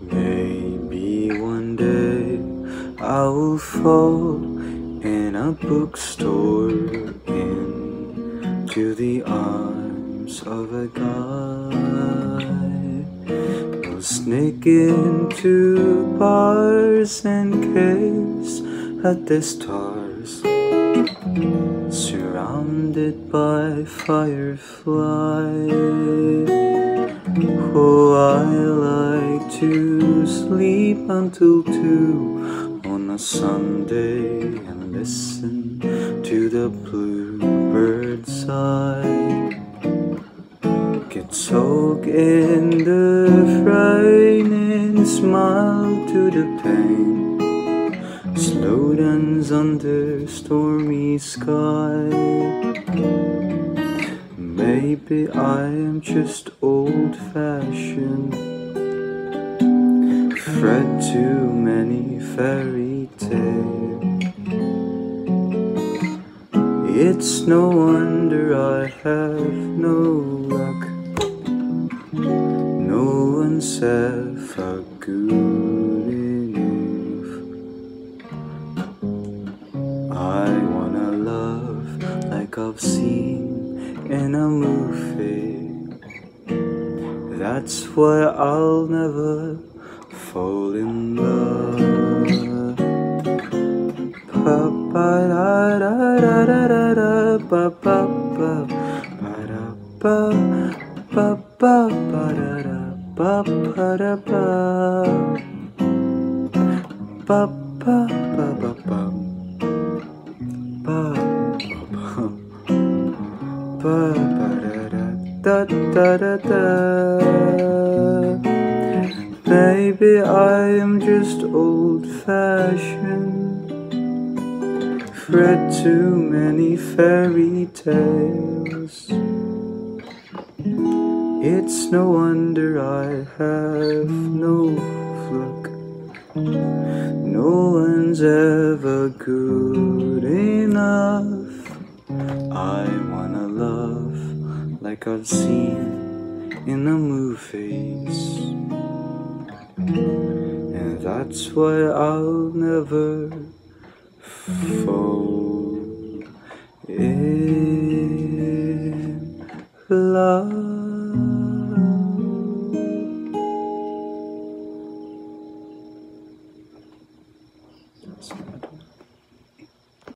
Maybe one day I will fall in a bookstore into the arms of a guy. He'll sneak into bars and caves at the stars, surrounded by fireflies. Oh, I to sleep until two on a Sunday and listen to the bluebirds sigh. Get soaked in the frightening smile to the pain. Slow dance under stormy sky. Maybe I am just old fashioned. Read too many fairy tales. It's no wonder I have no luck. No one's ever good enough. I wanna love like I've seen in a movie. That's why I'll never fall in love. Maybe I am just old fashioned Read too many fairy tales. It's no wonder I have no luck. No one's ever good enough. I wanna love like I've seen in the movies. And that's why I'll never fall in love.